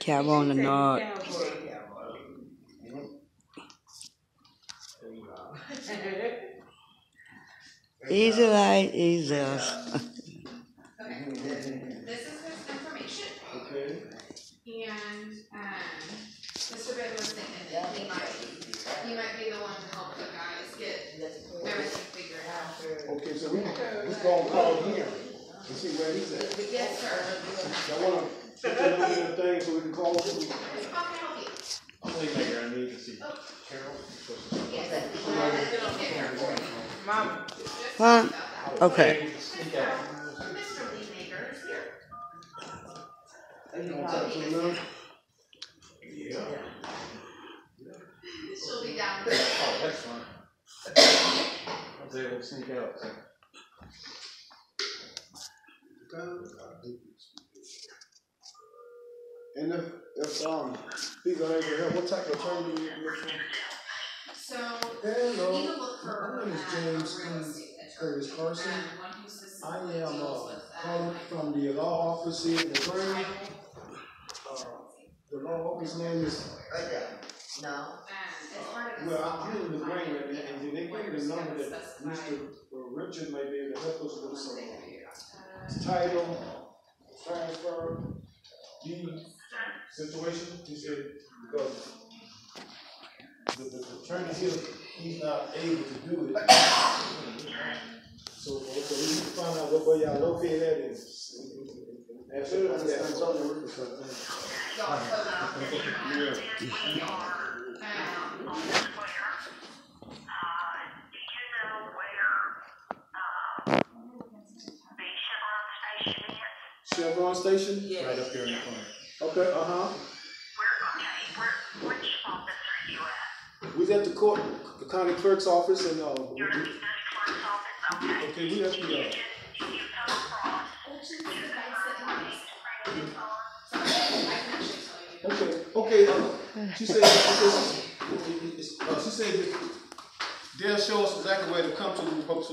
Cap on the nod. Easy like easy. Okay, this is his information, Okay. and, um, Mr. Bitt was thinking that he might, he might be the one to help the guys get everything figured out. Okay, so we, we gonna call him and see where he's at. Yes, sir. Y'all wanna put that on the thing so we can call him? How can I help? I'm leaving here, I need to see Carol. Yes. It'll get here for you. Mom, Huh? Okay. Mr. Lee Maker is here. You gonna talk to? Yeah. She'll be down. Oh, that's fine. I was able to sneak out, so. And if, if, um, these are able to help, what type of attorney do you look for? So, Hello. you can look for, My name is um, James a real estate Curtis Carson. one who specifically I am, deals uh, uh, calling from the law office here in the title, Grand. Uh, the law office name is, No. it's well, I'm here in the Grand, and, and did they give me the number that Mr. Richard may be able to help us with some title, transfer, deed situation? He said, because the, the attorney here, he's not able to do it. So, okay, we need to find out what, where y'all located at and. and ask them about that. Y'all fill out the, um, Chevron station? Right up here in the corner. Okay, uh-huh. We at the court, the county clerk's office and, uh. we- we- Okay, we at the, uh, okay, okay, uh, she said, she said, uh, she said that they'll show us exactly where to come to, folks,